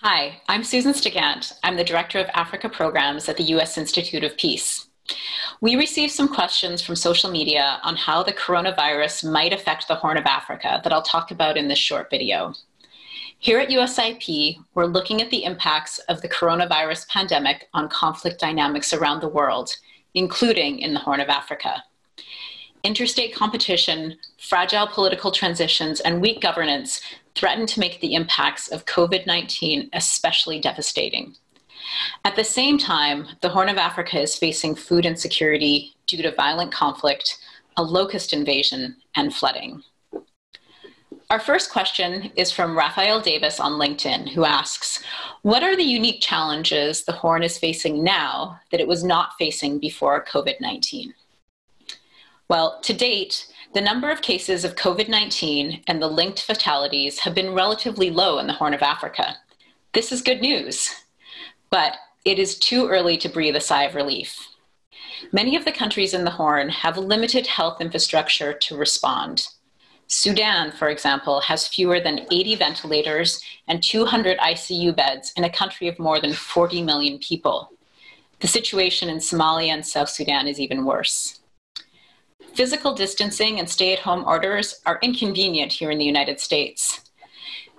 Hi, I'm Susan Stigant. I'm the Director of Africa Programs at the U.S. Institute of Peace. We received some questions from social media on how the coronavirus might affect the Horn of Africa that I'll talk about in this short video. Here at USIP, we're looking at the impacts of the coronavirus pandemic on conflict dynamics around the world, including in the Horn of Africa. Interstate competition, fragile political transitions, and weak governance threaten to make the impacts of COVID 19 especially devastating. At the same time, the Horn of Africa is facing food insecurity due to violent conflict, a locust invasion, and flooding. Our first question is from Raphael Davis on LinkedIn, who asks What are the unique challenges the Horn is facing now that it was not facing before COVID 19? Well, to date, the number of cases of COVID 19 and the linked fatalities have been relatively low in the Horn of Africa. This is good news, but it is too early to breathe a sigh of relief. Many of the countries in the Horn have limited health infrastructure to respond. Sudan, for example, has fewer than 80 ventilators and 200 ICU beds in a country of more than 40 million people. The situation in Somalia and South Sudan is even worse. Physical distancing and stay at home orders are inconvenient here in the United States.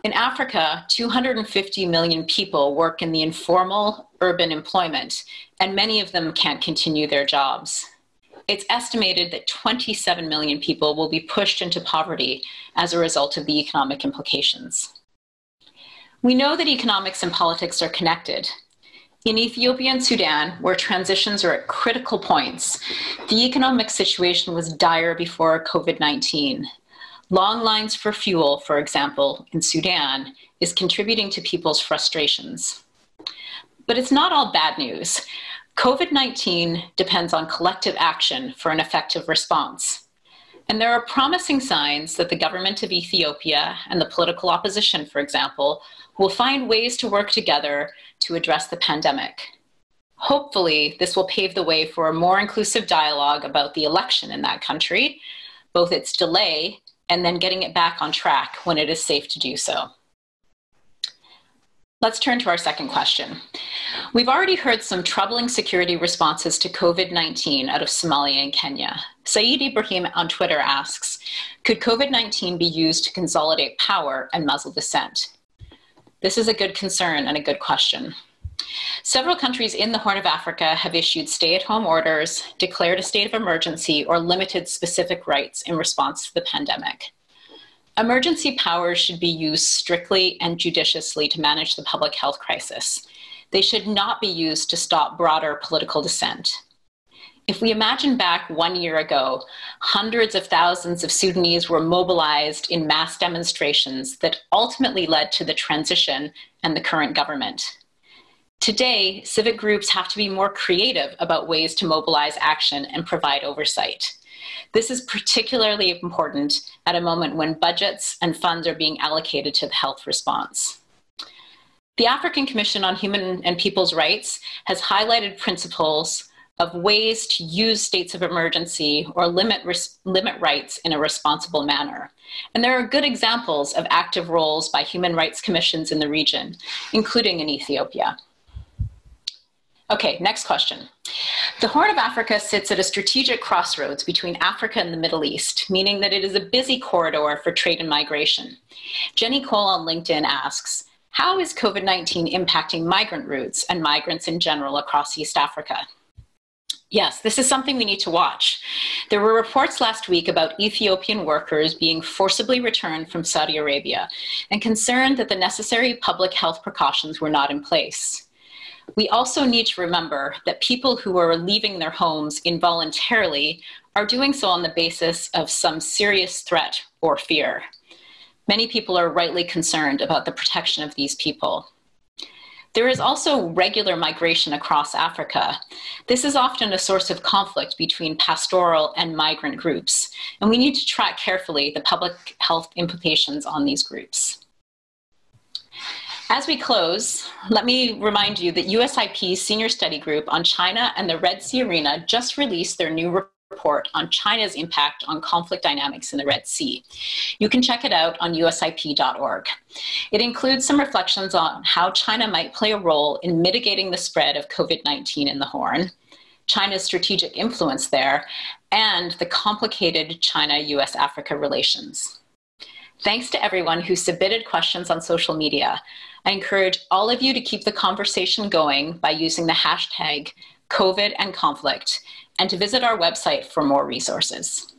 In Africa, 250 million people work in the informal urban employment, and many of them can't continue their jobs it's estimated that 27 million people will be pushed into poverty as a result of the economic implications. We know that economics and politics are connected. In Ethiopia and Sudan, where transitions are at critical points, the economic situation was dire before COVID 19. Long lines for fuel, for example, in Sudan, is contributing to people's frustrations. But it's not all bad news. COVID 19 depends on collective action for an effective response. And there are promising signs that the government of Ethiopia and the political opposition, for example, will find ways to work together to address the pandemic. Hopefully, this will pave the way for a more inclusive dialogue about the election in that country, both its delay and then getting it back on track when it is safe to do so. Let's turn to our second question. We've already heard some troubling security responses to COVID 19 out of Somalia and Kenya. Saeed Ibrahim on Twitter asks Could COVID 19 be used to consolidate power and muzzle dissent? This is a good concern and a good question. Several countries in the Horn of Africa have issued stay at home orders, declared a state of emergency, or limited specific rights in response to the pandemic. Emergency powers should be used strictly and judiciously to manage the public health crisis. They should not be used to stop broader political dissent. If we imagine back one year ago, hundreds of thousands of Sudanese were mobilized in mass demonstrations that ultimately led to the transition and the current government. Today, civic groups have to be more creative about ways to mobilize action and provide oversight. This is particularly important at a moment when budgets and funds are being allocated to the health response. The African Commission on Human and People's Rights has highlighted principles of ways to use states of emergency or limit, limit rights in a responsible manner. And there are good examples of active roles by human rights commissions in the region, including in Ethiopia. Okay, next question. The Horn of Africa sits at a strategic crossroads between Africa and the Middle East, meaning that it is a busy corridor for trade and migration. Jenny Cole on LinkedIn asks, how is COVID 19 impacting migrant routes and migrants in general across East Africa? Yes, this is something we need to watch. There were reports last week about Ethiopian workers being forcibly returned from Saudi Arabia and concerned that the necessary public health precautions were not in place. We also need to remember that people who are leaving their homes involuntarily are doing so on the basis of some serious threat or fear. Many people are rightly concerned about the protection of these people. There is also regular migration across Africa. This is often a source of conflict between pastoral and migrant groups, and we need to track carefully the public health implications on these groups. As we close, let me remind you that USIP's Senior Study Group on China and the Red Sea Arena just released their new report on China's impact on conflict dynamics in the Red Sea. You can check it out on usip.org. It includes some reflections on how China might play a role in mitigating the spread of COVID 19 in the Horn, China's strategic influence there, and the complicated China US Africa relations. Thanks to everyone who submitted questions on social media. I encourage all of you to keep the conversation going by using the hashtag COVID and conflict and to visit our website for more resources.